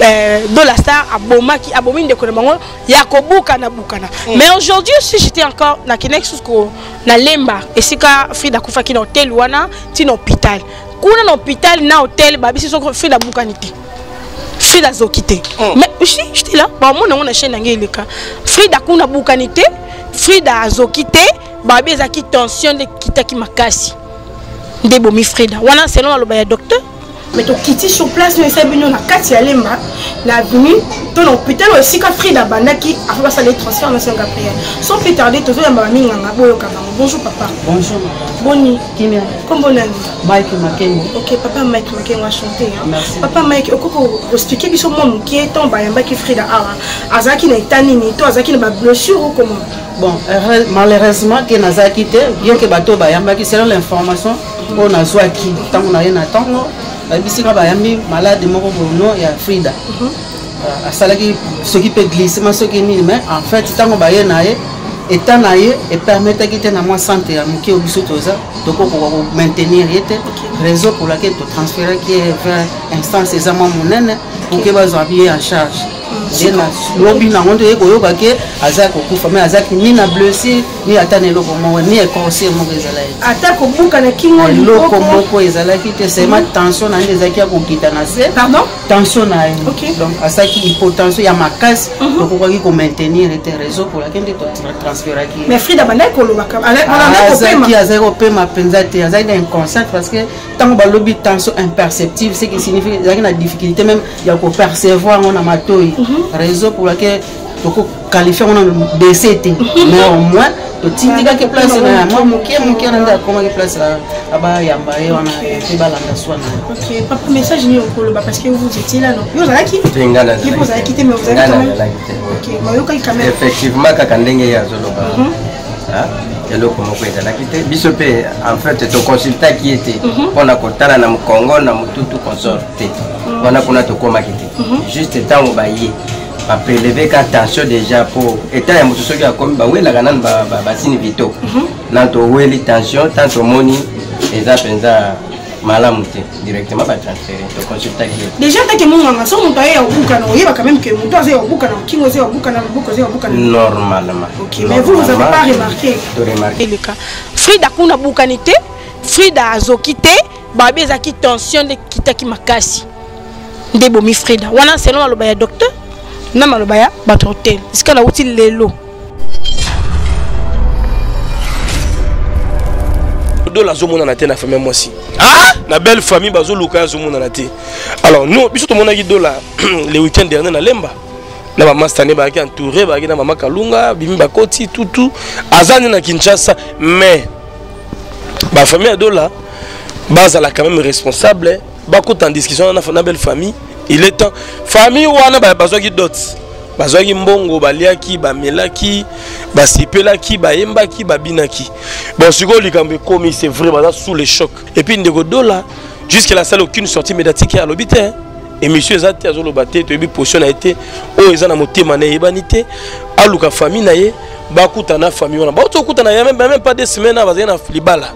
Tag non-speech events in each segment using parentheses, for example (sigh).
euh, Dola Star abomaki abomi ndeko na bango ya kobukana bukana mais aujourd'hui si j'étais encore na kinex jusqu'au na lemba. Esika Frida kufaki na hôtel wana ti na hôpital kuna na hôpital na hôtel babisi soko Frida bukani te Frida zoki te mais si j'étais là. Ba mona ngona chaîne nange eleka Frida kuna bukani te Frida azoki te babi ezaki tension de kitaki makasi nde bomi Frida. Wana selon aloba ya docteur mais tokiti sur place no esali bino na kati ya lemba na avenue to na hôpital oyo esika frida abandaki afa basala ye transfert na senga priere sans plus tarder tozoyambaka minganga boyoka bango bonjour papa. Bonjour. boni. Kimia. kombo nani Mike Makengo. ok papa mike makengo achanté Merci. papa mike okoki koexplike biso mwa moke ntango bayambaki frida awa azalaki na eta nini to azalaki na bablessure okoma Bon, heureux- malheureusement que nazalaki te bien que bato bayambaki selon l'information oyo nazwaki ntango naye na ntango bayebisika bayambi malade moko bono ya frida. Euh, asalaki soki mpe glissement soki nini mais en fait ntango baye na ye eta na ye epermetaki te na mwa centre ya moke oyo biso toza tokokoka komaintenir ye te. Raison pour laquelle totransféraki ye vers instance eza mwa monene poke bazwa ye en charge nde na lobi nango nde ye koyoka ke aza kokufa mais azalaki ni na blessure ni ata na eloko moko ni écorcir moko ezalaki ata kobuka na kingo eloko moko ezalaki te sema tension na ye nde ezalaki ya kokita na se. Tension na ye. Donc asalaki hypotension ya makasi. Tokokaki komaintenir ete pour laquelle nde totransféraki ye azalaki kopema. mpenza te azalaki na inconsciente parce que ntango balobi tension imperceptible ce qui signifie ezalaki na difficulté même ya kopercevoir ngo na matoi raison pour laquelle tokoqualifie ngo na décès te mais au moins totindikaki place na ya mwa moke moke wana nde akomaki place abayamba ye wana mpe balanda swa na ye Ok, papa, message ni okoloba parce que vous étiez là, non? Vous avez qui te nga Qui vous avez quitté, mais vous avez nga quand même. nazalaki te Ok, mais vous quand même. effectivement kaka ndenge ye azoloba Ah, eloko moko ezalaki te biso mpe en fait toconsultaki ye te mpona kotala na mokongo na motutu consort te wana kuna tokomaki te juste ntango baye bapeleveka tension déjà po etat ya moto soki akomi bawelaka nanu basini vito. Mhm. Na toweli tension tan tomoni eza mpenza malamu te directement batransfere toconsultaki ye déjà ntake monganga so moto aye yabukana oyebaka même ke moto aza yabukana kingo eza yabukana loboko eza yabukana normalement. Ok mais vous vous avez pas remarqué. toremarqueleka frida kuna bukani te? Frida azoki te? Babe ezalaki tension nde kitaki makasi. Nde bomi frida. Wana selon maloba ya docteur? Na maloba ya bato hotel esika nauti lelo. Dole azomonana te na famille mwasi. Na belle famille bazoluka ye azomonana te. Alors nous biso tomonaki dola (clears throat) le weekend dernier na lemba. Na bamastane bazalaki entouré bazalaki na mama kalunga bimi bakoti tutu aza nde na kinshasa mais bafamille ya dola bazala quand même responsable bakota en discussion na, na belle famille il est temps. Famille wana ba- bazwaki dot bazwaki mbongo baliaki bamelaki basepelaki bayembaki babinaki. Bon sikoyo likambo ekomi c'est vrai baza sous le choc. Et puis ndeko dola jusque la salle aucune sortie médiatique alobi te émission eza te azoloba te toyebi position na ye te oyo eza na motema na ye eyebani te aluka famille na ye bakutana na famille wana. Bauti okutana ya même même pas deux semaines bazali na libala.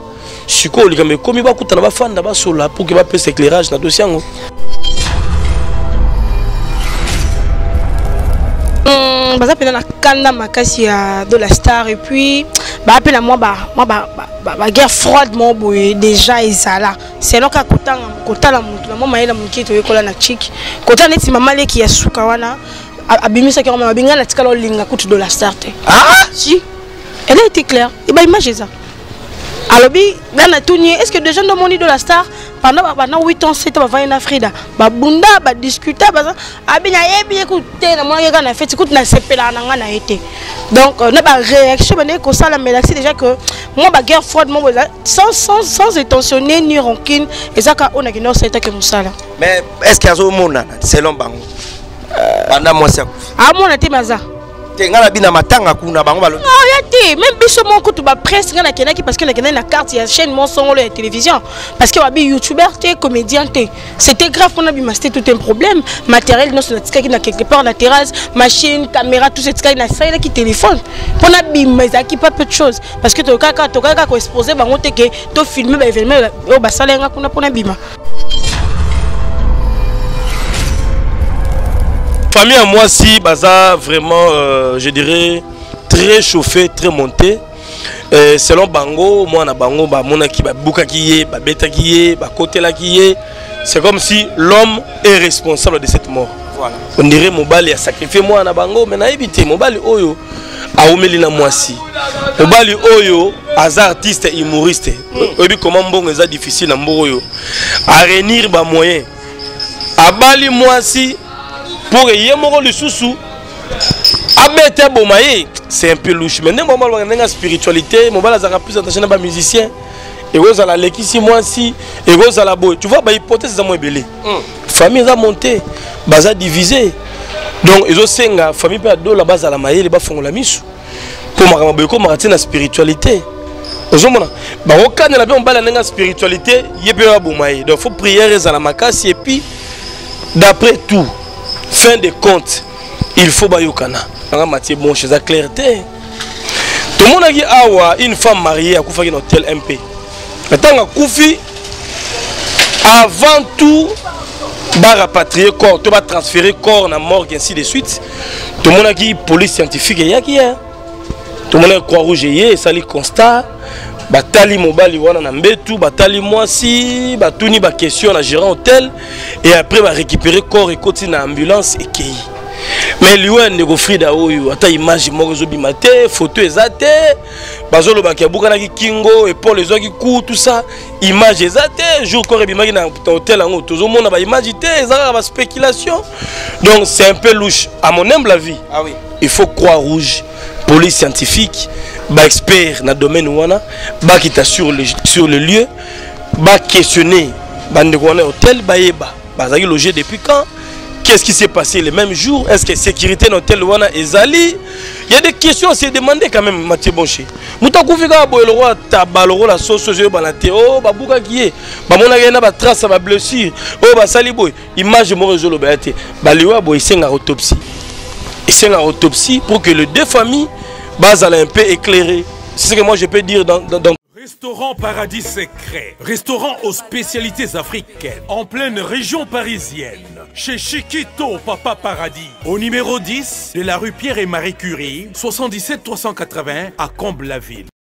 Sikoyo likambo ekomi bakutana bafanda basola pour ke bapesa éclairage na dossier yango Mm, baza mpena na kanda makasi ya de la star et puis baa mpe na mwa ba- mwa ba- ba- ba- baguerre froide moko boye déjà ezala. Selon kaka kotanga kotala motu na mwa mayele moke toyekola na chik kotala neti mama leki ya suka wana abimisaki yango babinga na tikala olinga kutu de la star te. Ah si. Elle a été claire. Eba image eza. Alobi nga natuni est ce que déjà ndomoni de la star pendant ba- bana 8 ans 7 ans bavandi na frida babunda badiscuta baza abi nayebi ye kutu te namonaki kaka na feti kutu nasepelaka na nga na ye te donc euh, na baréaction bandeki kosala mais laxi déjà que mwa baguerre froide moko eza sans, sans, sans étentionner ni rancune eza kaka oyo nakende osaitaki mosala mais est ce que azomonana selon bango? Banda mwasi akufi amona te maza te ngai na bina matanga kuna bango balobi oya te même biso moko kutu bapresse nga nakendaki parce que nakendaki na carte ya chaîne mo songolo ya télévision. Parce que babi youtubeur te comédien te. C'était grave mpona bima c'était tout un problème. Matériel nyonso natikaki na quelque part na terrasse machine caméra tout etikaki nasalelaki téléphone mpona bima ezalaki pas peu de chose parce que tokaka tokaka koexpose bango te ke tofilme baévénement oyo basalenga kuna mpona bima famille à moi si baza vraiment euh, je dirais très chauffé très monté euh, selon bango mwana bango bamonaki babukaki ye babetaki ye bakotelaki ye c'est comme si l'homme est responsable de cette mort. Voilà. on dirait mobali asacrifie mwana bango me nayebi te mobali oyo awumeli na mwasi. Mobali oyo aza artiste humoriste. Oyebi koma mbongo eza difficile na mboka oyo. Arenir bamoyen abali mwasi pour ye moko lisusu abeta aboma ye. C'est un peu louche. Mais ndenge mobali ndenge ya spiritualité mobali azalaka plus attaché na bamusicien. Ekozala alekisi mwasi ekozala boye. Tu vois bahypothèse eza mwa ebele. Famille eza monte baza divise donc ezosenga famille mpe adola bazala mayele bafongola miso mpo makambo boye ekomaka te na spiritualité. Ozomona bakokanela mpe mobali ya ndenge ya spiritualité ye mpe baboma ye. Donc faut prière ezala makasi epuis d'après tout fin de compte il faut bayokana anga matie bonche eza clair te tomonaki awa une femme mariée akufaki na hôtel mp ntango akufi avant tout barapatrie corps to batransférer corps na morgue ainsi de suite tomonaki police scientifique eyaki ye tomonaki croix rouge eye esali constat batali mobali wana na mbetu batali mwasi batuni baquestion na gérant hôtel et après barécupérer corps ekoti na ambulance ekei. Mais liwe ndeko frida oyo ata image moko ezobima te photo eza te bazolobaki abukanaki kingo epole ezwaki ku tout ça image eza te jour corps ebimaki na hotel yango tozomona baimage te eza kaka baspéculation donc c'est un peu louche. À mon humble avis Ah oui. il faut croix rouge police scientifique baexpert na domaine wana bakita sur le, sur le lieu baquestionner bandeko wana ya hôtel bayeba bazalaki logé depuis quand? Qu'est-ce qui s'est passé le même jour? Est-ce que sécurité na hôtel wana ezali? Il y a des questions à se demander quand même mathieu bonche moto akufi kaka boye lokola taba lokola soso ezoyebana te. O babukaki ye. Bamonaki ye na batrace ya bablessure oyo basali boye. Image moko ezoloba ya te. Baliwa boye esengaka autopsie esengaka autopsie pour que les deux familles bazala un peu éclairées c'est ce que moi je peux dire dans Restaurant Paradis Secret, restaurant aux spécialités africaines, en pleine région parisienne, chez Chiquito Papa Paradis, au numéro 10 de la rue Pierre et Marie Curie, 77 380 à Comble-la-Ville.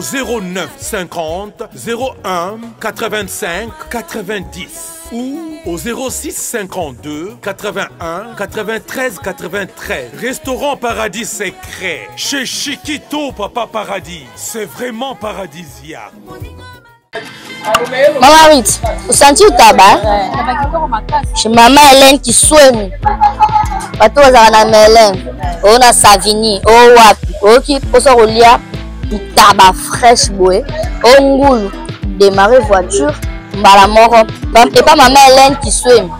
09 50 01 85 90 ou au 06 52 81 93 93. Restaurant Paradis Secret chez Chiquito Papa Paradis. C'est vraiment paradisiaque. Mama Rit, usanti utaba chez Mama Hélène Kiswemi. Bato bazalaka na Mélène, oyo na Savini, oyo wapi, oyoki mposa ntaba fraîche boye, oyo ngulu, démarrer voiture, mbala moko. Epa Mama Hélène Kiswemi,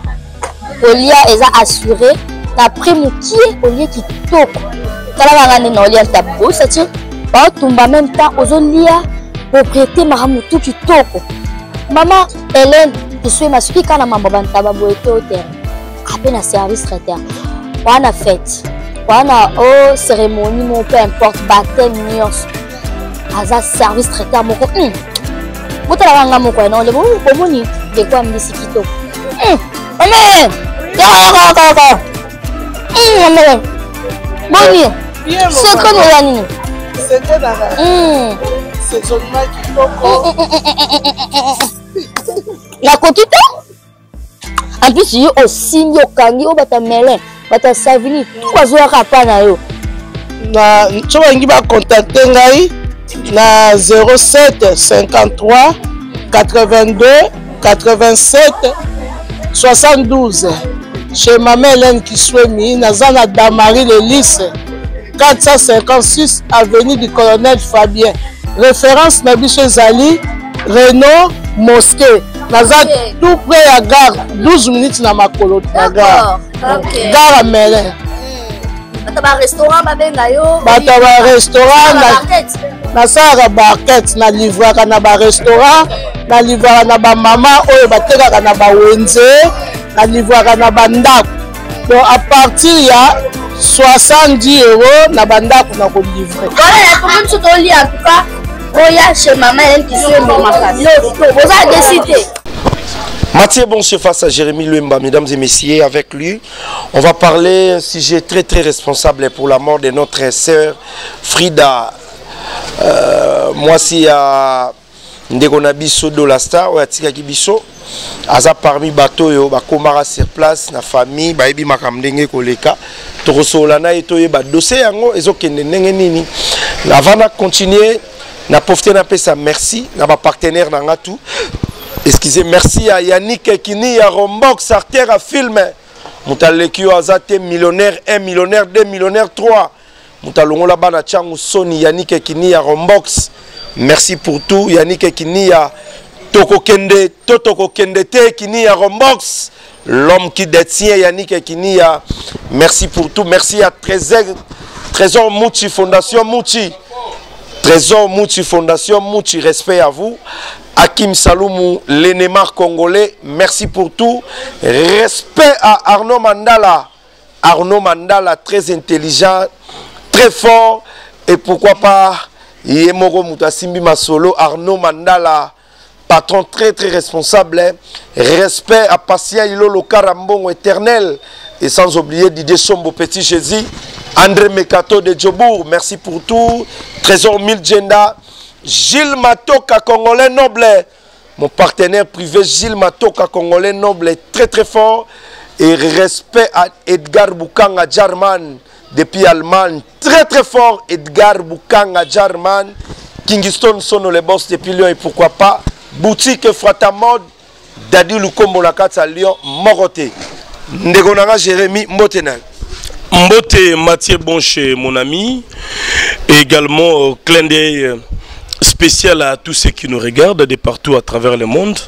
kolia eza assuré na prix mokie kolia kitoko. Tala kaka nde na olia ntaba boye, c'est-à-dire baotumba en même temps ozolia propriété makambo tu kitoko mama hélène kiswema soki kaka na mambo bantaba boye te otere ape na service traiteur wana fete wana o cérémonie moko peu importe bateme nyonso aza service traiteur moko botalaka nga moko ena ole bomoni deko ya mbisi kitoko. Ame yakakakaka ame boni secret noya nini? Nakoki te en plus yo osimbi okangi oyo bato ya melin bato ya savini to bazoyaka pa na yo. Na so balingi bacontacte ngai na 07 53 82 87 72 chez mama hélène kiswemi naza na damari lelise 456 avenue du colonel fabien référence na biso ezali renault mosquée naza Ok. tout près ya gare 12 minutes na makolo na gare D'accord. Ok. gare ya melin bato ya barestaurant nasalaka barquete nalivraka na barestaurant nalivraka na bamama oyo batekaka na bawenze nalivraka na bandako donc à partir ya 70 euro na bandako na kolivre Mathieu Bonche face à Jérémy Luemba, mesdames et messieurs, avec lui, on va parler un sujet très très responsable pour la mort de notre sœur Frida. Euh, moi, si à ndeko biso de la star oyo atikaki biso aza parmi bato oyo bakomaka sur place na famille bayebi makambo ndenge koleka. Tokosolola na ye toyeba dossier yango ezokende ndenge nini? Avant na continuer na profite napesa merci. Na bapartenaire na nga tout excusez merci à yannick ekini ya rombox artère à film moto aleki oyo aza te millionnaire 1 millionnaire 2 millionnaire 3 moto alongola bana ntiango soni yannick ekini rombox. Merci pour tout. Yannick ekini ya tokokende to tokokende te ekini rombox. L'homme qui détient yannick ekini merci pour tout. Merci à trésor, trésor muchi fondation muchi Trésor Mouchi Fondation, Mouchi, respect à vous. Hakim Saloumou, l'énémar congolais, merci pour tout. Respect à Arnaud Mandala. Arnaud Mandala, très intelligent, très fort. Et pourquoi pas, Yemoro Moutasimbi Masolo, Arnaud Mandala, patron très très responsable. hein. Respect à Passia Ilolo Karambon éternel. Et sans oublier Didier Sombo Petit Jésus, André Mekato de Djobourg, merci pour tout. Trésor Miljenda, Gilles Matoka, Congolais noble. Mon partenaire privé Gilles Matoka, Congolais noble, très très fort. Et respect à Edgar Boukanga Jarman, depuis Allemagne, très très fort. Edgar Boukanga Jarman, Kingston Sono les boss depuis Lyon et pourquoi pas. Boutique Frata Mode, Dadi Lukombo la kati ya Lyon, Moroté. Ndeko nanga Jérémy Mbotenal. Mbote Mathieu Bonche, mon ami. Et également, euh, clin d'œil euh, spécial à tous ceux qui nous regardent de partout à travers le monde.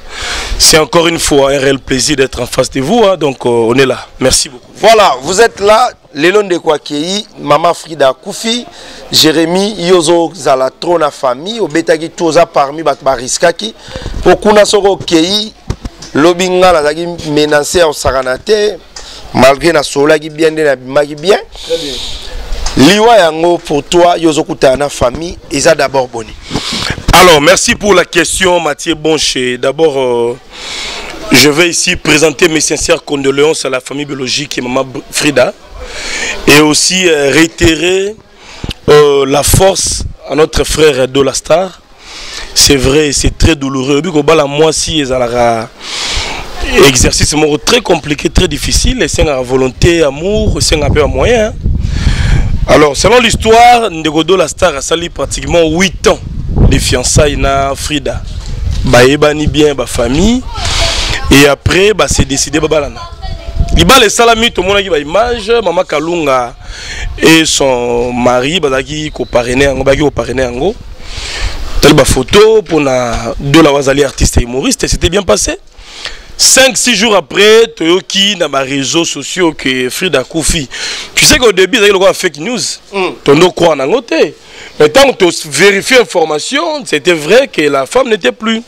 C'est encore une fois un réel plaisir d'être en face de vous. hein. donc, euh, on est là. Merci beaucoup. Voilà, vous êtes là, Lelon de Kwakei, Maman Frida Koufi, Jérémy Yozo Zala Trona famille, Obetaki Toza parmi bat bariskaki. Pokuna Soro Kei, Lobinga nazaki menacé en Saranate, malgré na solaki bien de na bimaki bien. Liwa yango pour toi, Yozo Kutana famille, Eza d'abord boni. Alors, merci pour la question, Mathieu Bonche. D'abord, euh, je vais ici présenter mes sincères condoléances à la famille biologique et Maman Frida. Et aussi euh, réitérer euh, la force à notre frère de la star. C'est vrai, c'est très douloureux. Moi si exercice très compliqué, très difficile. C'est la volonté, amour, c'est un peu moyen. Alors, selon l'histoire, Ndegodo la star a sali pratiquement 8 ans de fiançailles na Frida. Baebani bien ba famille et après bah c'est décidé babalana. Libal et salami tout le monde a ba image maman Kalunga et son mari bazaki ko parrainer ngo baki ko parrainer ngo. Tel ba photo pour na de la wazali artiste et humoriste et c'était bien passé. 5-6 jours après, Toyoki dans les réseaux sociaux que Frida Koufi. Tu sais qu'au début, il y a fake news. Tu ne crois pas en Mais tant que tu vérifies l'information, c'était vrai que la femme n'était plus.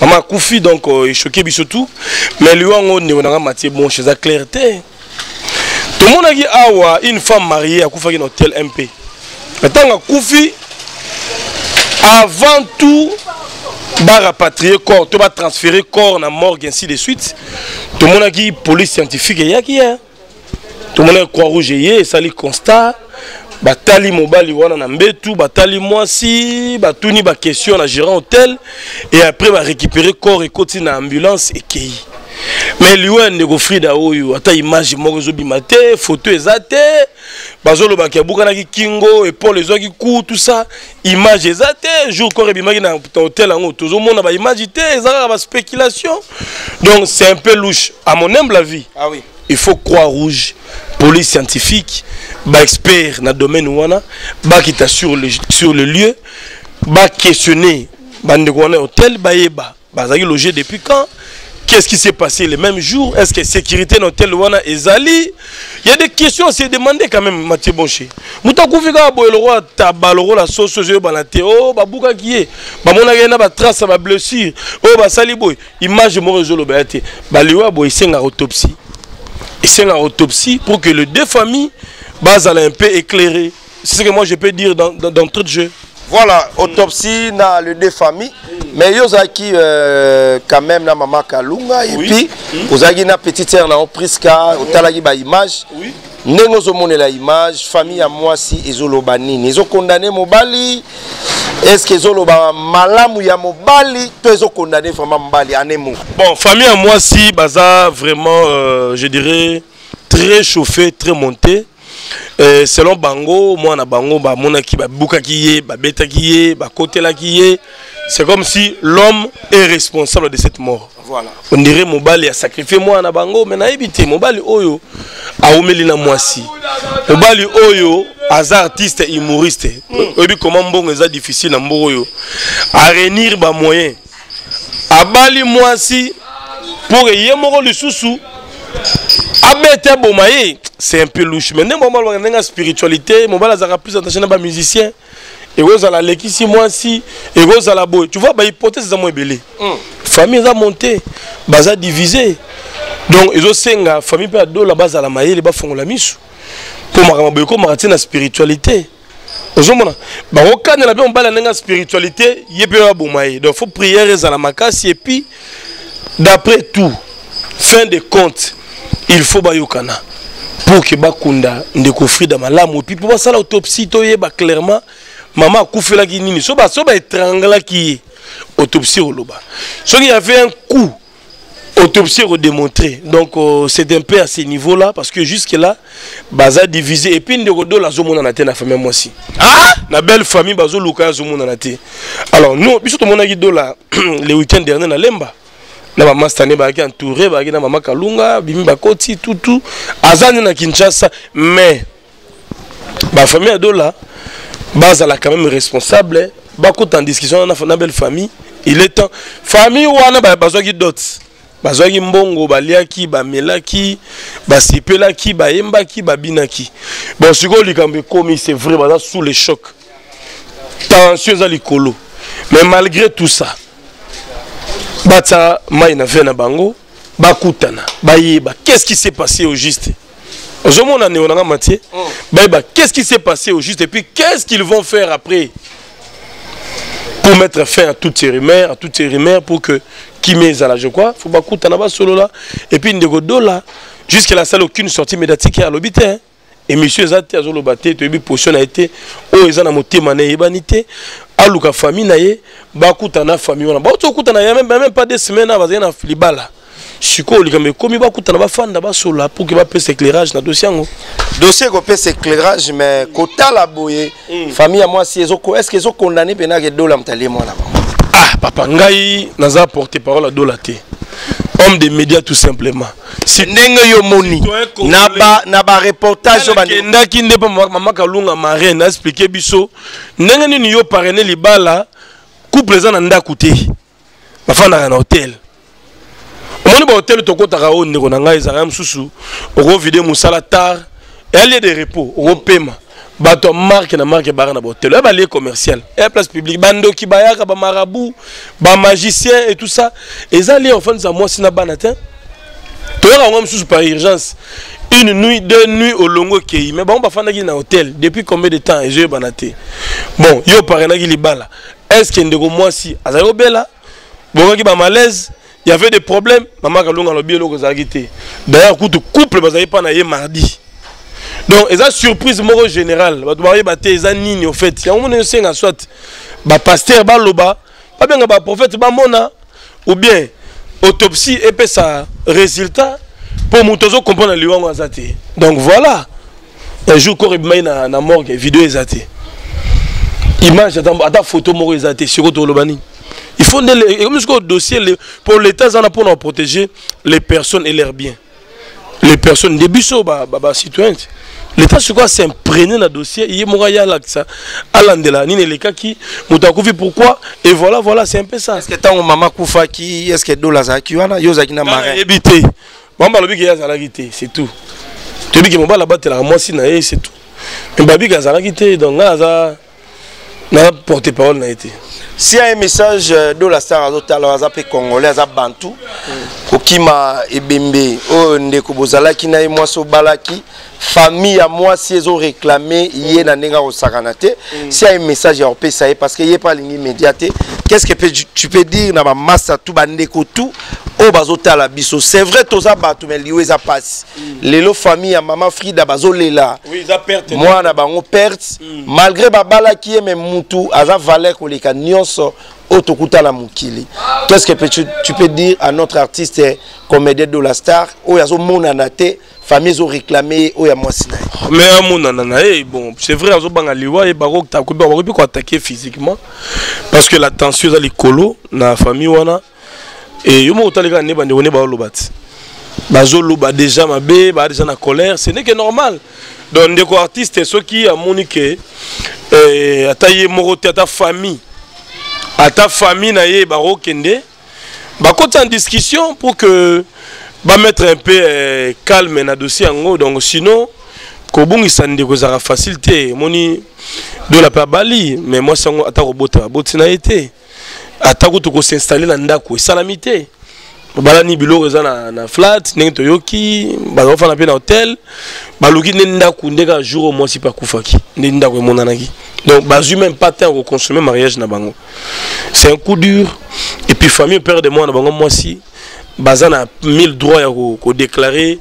Maman Koufi, donc, euh, est choqué surtout. Mais lui, on a Mathieu bon chez la clarté. Tout le monde a dit, ah une femme mariée à Koufa qui est dans tel MP. Que Koufi, avant tout, va rapatrier corps, tu vas transférer corps la morgue, ainsi de suite. Dit police scientifique, il y a qui est. Tout le monde a croix rouge, ça les constat. Batali mobali wana na mbetu batali mwasi batuni baquestion na gérant hôtel et après barécupérer corps ekoti na ambulance ekei mais liwa ndeko frida oyo ata image moko ezobima te photo eza te. Bazolobaki abukanaki kingo epole ezwaki ku tout ça image eza jour kore ebimaki na hotel yango tozomona baimage te eza kaka baspéculation donc c'est un peu louche. À mon humble avis ah oui il faut croire rouge police scientifique baexpert na domaine wana bakita sur le, sur le lieu baquestionner bandeko wana hôtel bayeba bazalaki logé depuis quand? Qu'est-ce qui s'est passé le même jour? Est-ce que sécurité na hôtel wana ezali il y a des questions à se demander quand même mathieu bonche moto akufi kaka boye lokola taba lokola soso ezoyebana te o babukaki ye bamonaki ye na batrace ya bablessure oyo basali boye image moko ezoloba ya te baliwa boye esengaka autopsie esengaka autopsie pour que les deux familles bazala un peu éclairées c'est ce que moi je peux dire dans, dans, d'entrée de jeu. Voilà autopsie na le deux familles. Mais yo ozalaki euh, quand même na mama kalunga et Oui. puis ozalaki na petite sœur na yo priska otalaki baimage Oui. ndenge ozomonela image famille ya mwasi ezoloba nini? Ezokondane mobali estce ezoloba malamu ya mobali to ezokondane vraiment mobali anemo bon famille à moi si baza vraiment euh, je dirais très chauffé très monté euh, selon bango mwana bango bamonaki babukaki ye babetaki ye bakotelaki ye c'est comme si l'homme est responsable de cette mort. Voilà. On dirait mobali asacrifie mwana bango me nayebi te mobali oyo awumeli na mwasi. Mobali oyo aza artiste humoriste. Oyebi koma mbongo eza difficile na mboka oyo. Arenir bamoyen abali mwasi pour ye moko lisusu. Abete aboma ye. C'est un peu louche. Mais ndenge mobali balobaka ndenge ya spiritualité mobali azalaka plus attaché na bamusicien ekozala alekisi mwasi ekozala boye. Tu vois bahypothèse eza mo ebele famille eza monte baza divise donc ezosenga famille mpe adola bazala mayele bafongola miso mpo makambo boye ekomaka te na spiritualité. Ozomona bakokanela mpe mobali ndenge ya spiritualité ye mpe baboma ye donc faut prière ezala makasi et puis d'après tout fin de compte il faut bayokana pour ke bakunda ndeko frida malamu epuis mpo basala autopsie toyeba clairement mama akufelaki nini so ba- so baétranglaki ye autopsie oloba soki y avait un coup autopsie redémontré donc euh, c'est un peu à ce niveau là parce que jusque là baza divisé. Et puis ndeko dola azomonana te na famille mwasi ah? Na belle famille bazoluka azomonana te. Alors nous biso tomonaki dola (clears throat) le week-end dernier na lemba. Na bamastane bazalaki entouré bazalaki na mama kalunga bimi bakoti tutu aza nde na kinshasa mais bafamille ya dola bazala quand même responsable bakota en discussion na, belle famille il est temps. Famille wana ba- bazwaki dot bazwaki mbongo baliaki bamelaki basepelaki bayembaki babinaki. Bon sikoyo likambo ekomi c'est vrai baza sous le choc tension eza likolo. Mais malgré tout ça batia mai na ve na bango bakutana bayeba. Qu'est-ce qui s'est passé au juste? Ozomona neo nanga matie bayeba qu'est-ce qui s'est passé au juste? Et puis qu'est-ce qu'ils vont faire après? Pour mettre fin à toutes ces rumeurs à toutes ces rumeurs pour que ezala je crois. Faut bakutana basolola et puis ndeko dola jusque la salle aucune sortie médiatique alobi te hein. émission eza te azoloba te toyebi position na ye te oyo eza na motema na ye eyebani te aluka famille na ye bakutana na famille wana bauti okutana ya même même pas deux semaines a bazali na libala sikoyo likambo ekomi bakutana bafanda basolola pour ke bapesa éclairage na dossier yango dossier ekopesa éclairage mais kotala boye famille ya mwasi ezoko- estce ezokondane mpenaka edola moto alie mwana bango ah papa ngai naza porte parole adola te. Homme de média tout simplement. Si ndenge yo moni na bareportage nakendaki nde mpo mama- kalunga marraine aexplike biso. Ndenge nini yo parene libala couple eza na ndako te. Bafandaka na hotel. Omoni bahotel tokɔtaka oyo ndeko na ngai ezalaka mosusu okovide mosala tard eya lieu de repos okopema bato ya marke na marke baka na bahotel oya balie commercial. Eya place publique. Bandoki bayaka bamarabu bamagicien et tout ça. Eza lie ofandisa mwasi na bana te toyaka yango mosusu par urgence. Une nuit deux nuits olongo ekei mais bango bafandaki na hôtel depuis combien de temps? Ezoyebana te. Bon yo parenaki libala. Est ce que ndeko mwasi azali kobela? Bokaki bamalaise y avait des problèmes. Mama kalunga alobi eloko ezalaki te. D'ailleurs kutu couple bazali mpa na ye mardi donc eza surprise moko générale. Bato bayeba te eza nini au fait? Yango mona esenga soit bapaster baloba babenga baprophète bamona ou bien autopsie epesa résultat mpo moto azokomprendre liwango aza te. Donc voilà. Un jour kor ebimai na, na morgue video eza te. Image ata, photo moko eza te siko toloba nini il faut comme sikoyo dossier pour l'état na mpona protéger les personnes et leurs biens. Les personnes nde biso bacitoyen ba, ba l'état sikoyo asimprégné na dossier. Ye moko aya alakisa alandela nini elekaki moto akufi pourquoi? Et voilà voilà c'est un peu ça. Ntango mama akufaki azalaki wana yo ozalaki na marin yebi te bango balobi ke ye azalaki te c'est tout. Toyebi ke mobali abatelaka mwasi na ye c'est tout. Mais babi ke azalaki te donc ngai aza na porte parole na ye te si un message de la star azotala aza mpe congolais aza bantu kokima ebembe oyo ndeko bozalaki na ye mwasi obalaki. Famille ya mwasi ezoréclame ye na ndenge akosakana te. Si un message ya kopesa ye parce que ye mpe alingi média te. Qu'est ce que tu peux dire na bamasa tu bandeko tu oyo bazotala biso? C'est vrai toza bato me liyo eza mpasi lelo famille ya mama frida bazolela. Mwana bango perte. Malgré babalaki ye me mutu aza valeur koleka. Nyonso oyo tokutana mokili qu'est ce que tu, peux dire à notre artiste comédien de la star oyo azomonana te famille ezoréclame oyo ya mwasi mais amonana na bon c'est vrai azobanga liwa ye bakoki koatake physiquement. Parce que la tension eza likolo na famille wana. E yo moko otaleka nde bandeko nde baoloba ti bazoloba déjà mabe baa déjà na colère ce n'est normal. Donc ndeko artiste soki amoni ke eh, ata ye moko te ata famille ata famille na ye bakokende bakoti en discussion pour que bamettre un peu eh, calme na dossier yango. Donc sinon kobungisa ndeko mais ata na na ndako babalani biloko eza na, na flat ndenge toyoki bazofana mpe na hotel. Baluki nde ndako nde kaka jour oyo mwasi mpe akufaki nde ndako emonanaki. Donc bazwi même pas temps koconsomme mariage na bango. C'est un coup dur. Et puis famille père de mwana na bango mwasi baza na mille droit ya kodéclarer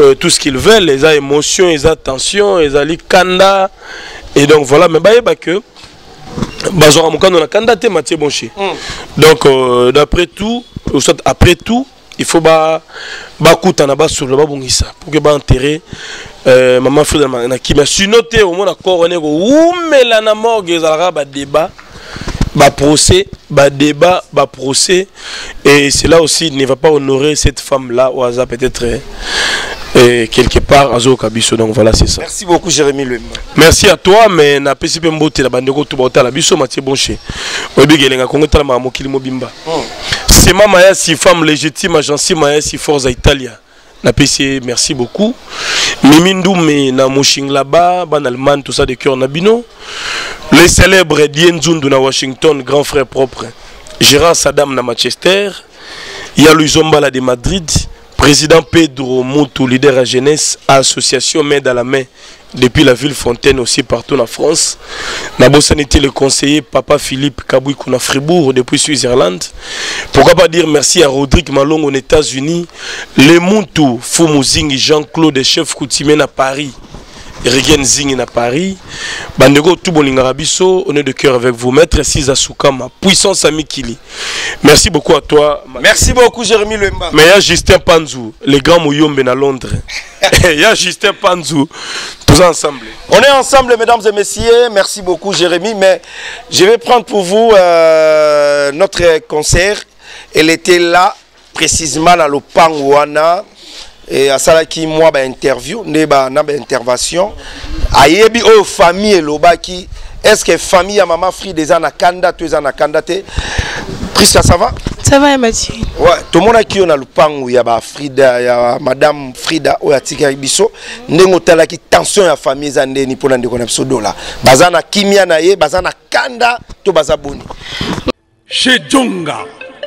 euh, tout ce qu'ils veulent. Eza émotion eza tension ezali kanda et donc voilà. Mais bayeba que bazwaka mokano na kanda te matie bonche mm. donc euh, d'après tout soit après tout il faut bakutana basolola babongisa pour que baenterre euh, mama frida na kimia sino te omona corps wane koumela na morgue ezalaka badébat baprocès badébat baprocès et cela aussi ne va pas honorer cette femme là au hasard peut-être et quelque part azo kabiso. Donc voilà c'est ça. Merci beaucoup Jérémy Lemba merci à toi mais na pesi pe mbote la bandeko to bota la biso Mathieu Bonché. Oyebi gelenga kongo tala ma mokili mobimba. C'est mama ya si femme légitime agence maya si forza italia na pesi merci beaucoup. Mimi ndume na moshing là-bas ban allemagne tout ça de cœur na bino. Le célèbre Dien Zundu na Washington grand frère propre. Gérard Saddam na Manchester. Ya Luis Ombala de Madrid Président Pedro Moutou, leader à jeunesse, association main dans la main depuis la ville Fontaine aussi partout en France. Nabosan était le conseiller Papa Philippe Kabouikou Fribourg depuis Suisse-Irlande. Pourquoi pas dire merci à Rodrigue Malong aux États-Unis, le Moutou Fumuzing Jean-Claude chef coutumier à Paris. Regen Zing à Paris. Bandego tout bolingara biso, on est de cœur avec vous. Maître Siza Soukama, puissance Amikili. Merci beaucoup à toi. Merci beaucoup Jérémy Lemba. Mais il y a Justin Panzou, le grand Mouyombe à Londres. (laughs) Il y a Justin Panzou. Tous ensemble. On est ensemble, mesdames et messieurs. Merci beaucoup Jérémy. Mais je vais prendre pour vous euh, notre concert. Elle était là précisément dans le Pangouana. e asalaki mwa bainterview nde na baintervention ayebi oyo famille elobaki est ce que famille ya mama fride eza na kanda to eza na kanda te priska ça va? Ça va mathieu? Ouais tomonaki yo na lupangu ya bafrida ya madame frida oyo atikaki biso ndenge otalaki tension ya famille eza ndeni mpona ndeko na biso dola baza na kimia na ye baza na kanda to baza boni. Chez jonga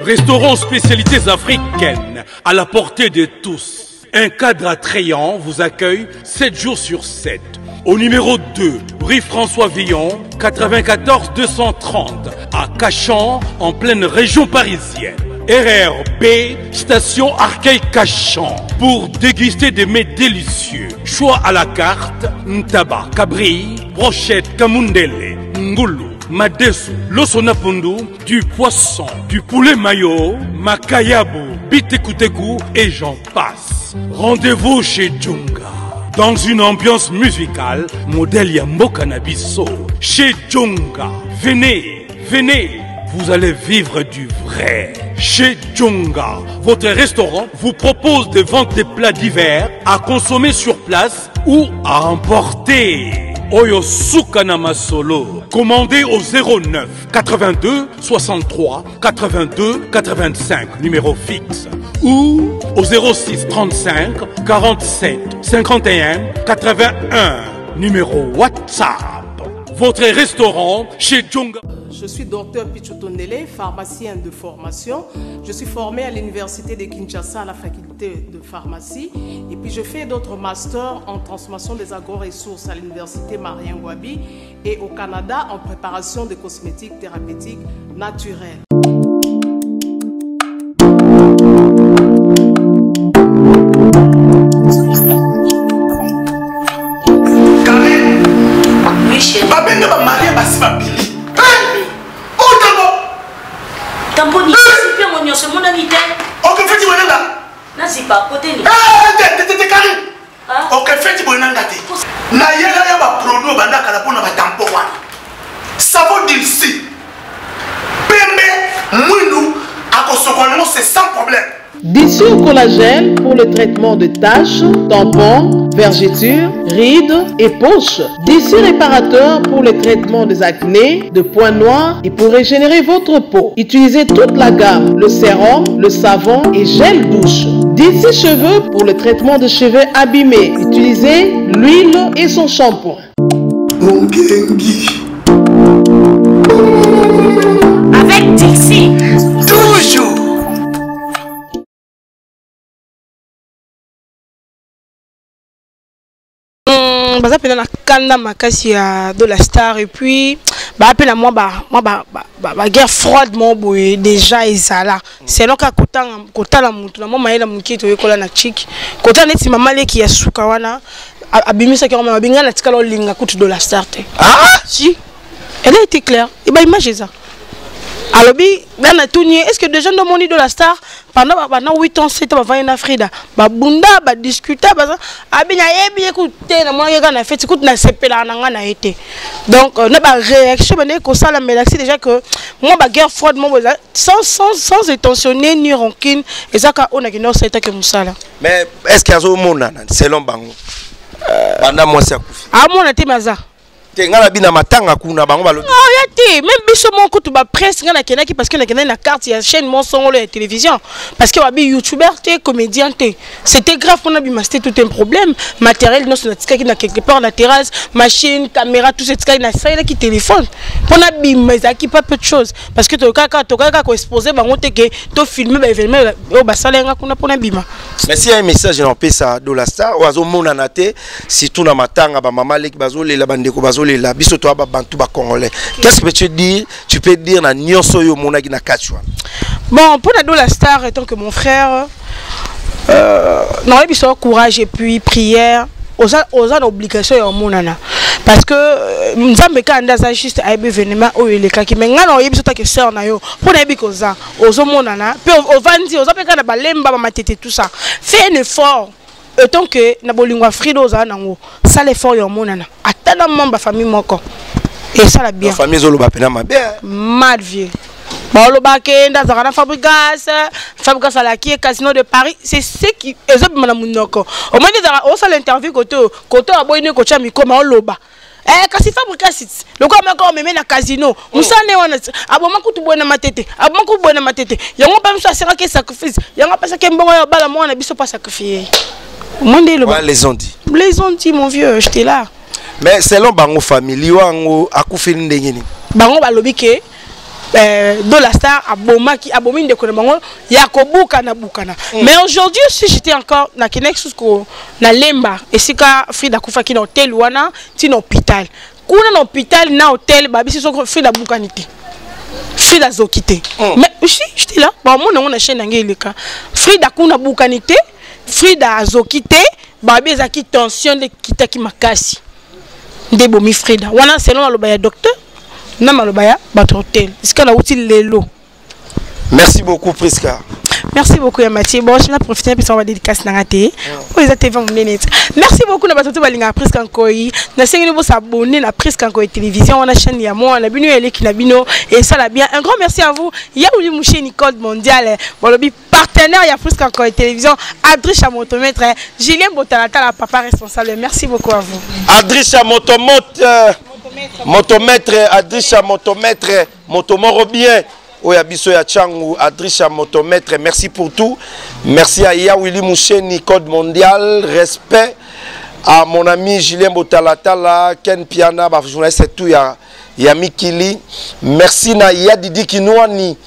restaurant spécialités africaines à la portée de tous Un cadre attrayant vous accueille 7 jours sur 7. Au numéro 2, rue François Villon, 94 230, à Cachan, en pleine région parisienne. RRB, station Arcueil-Cachan, pour déguster des mets délicieux. Choix à la carte, ntaba, cabri, brochette, kamundele, ngoulou, madesu, loso na pondu, du poisson, du poulet mayo, makayabu, bitekuteku et j'en passe. Rendez-vous chez Djunga. Dans une ambiance musicale, modèle Yambo Cannabiso. Chez Djunga. Venez, venez, vous allez vivre du vrai. Chez Djunga, votre restaurant vous propose de vendre des plats divers à consommer sur place ou à emporter. Oyo Sukana Masolo. Commandez au 09 82 63 82 85, numéro fixe. Ou au 06 35 47 51 81, numéro WhatsApp. Votre restaurant chez Djunga. Je suis docteur Pichotondele, pharmacien de formation. Je suis formé à l'université de Kinshasa à la faculté de pharmacie. Et puis je fais d'autres masters en transformation des agro-ressources à l'université Marien Wabi et au Canada en préparation de cosmétiques thérapeutiques naturelles. Collagène pour le traitement de taches, tampons, vergetures, rides et poches. Dissure réparateur pour le traitement des acnés, de points noirs et pour régénérer votre peau. Utilisez toute la gamme, le sérum, le savon et gel douche. D'ici cheveux pour le traitement de cheveux abîmés. Utilisez l'huile et son shampoing. Avec Dixie. Baza mpena na kanda makasi ya de la star et puis baa mpe na mwa baguerre froide moko boye déjà ezala. Selon kaka kotala motu na mwa mayele moke toyekola na chiki kotala neti mama leki ya suka wana abimisaki yango olinga kutu de la star te. Si. Elle a été claire. Eba image eza alobi nga na tuni ye que déjà ndomoni de la star pendant bana 8 ans 7 ans bavandi na frida babunda badiscuta baza abi nayebi ye kutu te namonaki kaka na feti kutu nasepelaka na ngai na ye te donc na baréaction bandeki kosala melaxi déjà que mwa baguerre froide sans, sans, sans étentionner ni rancune eza kaka oyo nakende osaitaki mosala mais est ce que azomonana selon bango? Banda mwasi akufi amona te maza te ngai na bina matanga kuna bango balobi ya te. Même biso moko kutu bapresse ngai nakendaki parce que nakendaki na carte ya chaîne mo songolo ya télévision. Parce que babi youtubeur te comédien te. C'était grave mpona bima c'était tout un problème. Matériel nyonso natikaki na quelque part na terrasse machine caméra tout etikaki nasalelaki téléphone. Mpona bima ezalaki pas peu de chose parce que tokaka tokaka koexpose bango te ke tofilme baévénement oyo basalanga kuna mpona bima mais si un message na opesa dola star oyo azomonana te surtout na matanga bamama leki bazolela bandeko bazolela biso toya babantu bacongolais qu'est-ce que tu dis tu peux dire na nyonso oyo omonaki na kati wana bon mpona dola star étant que mon frère euh, nayebi so courage et puis prière. Oza oza na obligation ya omonana parce que nzambe kaka nde aza juste ayebi événement oyo elekaki mais ngai na oyebi so taki sœur na yo mpo nayebi koza ozomonana mpe ovandi oza mpe kaka na balemba bamatete tout ça. Fais un effort. Etant que na bolingo ya fride ozala nango sala effort ya omonana ata membre famille moko. Esala bien. Famille ezoloba mpena mabe mal vieux. Balobaki nde azalaka na fabrigas fabrigas alaki ye casino de paris. C'est ce qui ezobima na monoko omoni ezalaka osala interview kote oyo kote oyo aboyini kotya mikoma oloba Eh, kasi fabrikas lokola moko omeme na casino mosala nde wana aboma kutu boye na matete aboma kutu boye na matete yango mpe biso asengaki sacrifice yango apesaki mbongo ya bala mwana biso mpo asacrifie moi nde eloba les ont dit les ont dit mon vieux j'étais là mais selon bango famille wango akufeli ndenge nini bango balobi ke euh, de la star abomaki abomi ndeko na bango ya kobukana bukana mm. mais aujourd'hui si j'étais encore nakendaki susu na lemba. Esika fride akufaki na hotel wana ntina hôpital kuna na hôpital na hotel babisi soko fride abukani te fride azoki te mm. mais si j'étais là. Bamona yango na chaîne yange eleka fride akuna bukani te fride azoki te babi ezalaki tension nde kitaki makasi nde bomi frida wana selon aloba ya docteur na maloba ya bato hotel esika nauti lelo merci beaucoup priska merci beaucoup ya mathieu bon na profiter mpesa ba dédicace nanga te oyo eza tv monene ete merci beaucoup na bato to balingaka presque nkoi nasengeli bosabone na presque nkoi télévision wana chaîne ya mwana na bino eleki na bino esala bien. Un grand merci à vous. Yauli mouche nicole mondial. Balobi partenaire ya presque nkoi télévision adricha motomètre julien botalatala papa responsable. Merci beaucoup à vous. Adricha motomote motomètre adricha motomètre motomoro bien oyo biso ya changu adricha motomètre merci pour tout. Merci à ya willy moucheni code mondial respect à mon ami julien botalatala ken piana bajournaliste tout ya, ya mikili merci na ya didi kinwani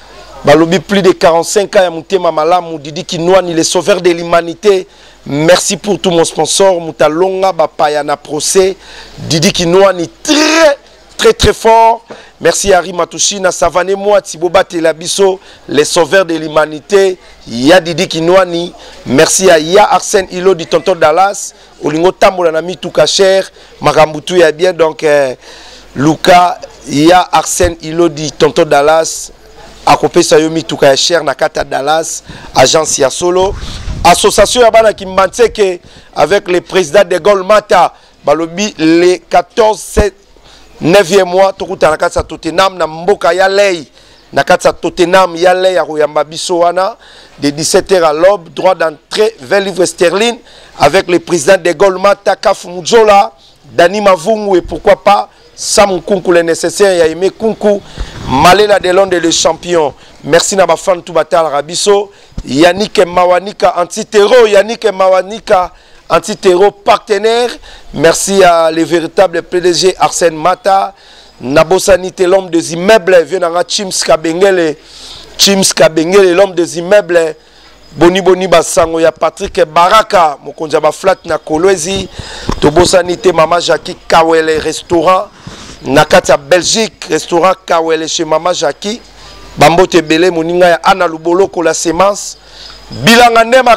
balobi plus de 45 ans ya motema malamu didi kinwani le sauveur de l'humanité. Merci pour tout mon sponsor mutalonga bapaya na procès. Didi kinwani très très très fort merci Harry Matushina Savane moi Tiboba Telabiso les sauveurs de l'humanité ya Didi Kinwani. Merci à ya Arsène Ilo du tonton Dallas Olingo Tambola na mituka cher makambutu ya bien donc euh, Luka ya Arsène Ilo du tonton Dallas akopesa yo mituka ya cher na kata Dallas agence ya solo. Association ya bana avec le président de Golmata balobi les 14 7 9e mois tokuta na kati ya tottenham na mboka ya lei na kati ya tottenham ya lei ya biso wana de 17h à l'aube droit d'entrée 20 livres sterling avec le président de Golma Takaf Mujola Dani Mavungu et pourquoi pas Sam Kunku le nécessaire ya Aimé Kunku Malela de Londres le champion. Merci na bafan tout batal rabiso Yannick Mawanika anti-terreau. Yannick Mawanika anti-terreau partenaire. Merci à les véritables PDG Arsène Mata, Nabosanité, l'homme des immeubles, Vienanga Chims Kabengele, Chims Kabengele, l'homme des immeubles, Boni Boni Basango, ya Patrick Baraka, Mokonja Flat na Kolwezi, Tobosanité, Mama Jackie Kawele Restaurant, Nakata Belgique, Restaurant Kawele chez Mama Jackie, Bambote Bele, Moninga Anna Luboloko, la sémence, Bilanga Nema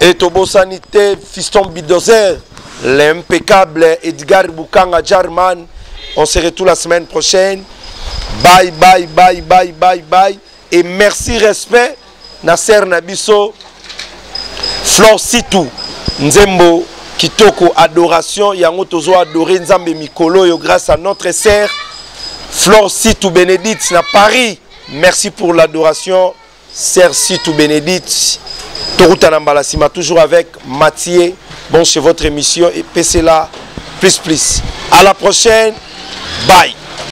Et Tobosanité, Fiston Bidozer, l'impeccable Edgar Bukanga Jarman. On se retrouve la semaine prochaine. Bye, bye, bye, bye, bye, bye. Et merci, respect, Nasser Nabiso, Flor Sitou, Nzembo, Kitoko, adoration, Yango Tozo adoré Nzambe Mikolo, grâce à notre sœur, Flor Sitou Bénédicte, na Paris. Merci pour l'adoration, Sœur Sitou Bénédicte. Toruta Nambalasima, toujours avec Mathieu. Bon, chez votre émission et PC plus plus. À la prochaine. Bye.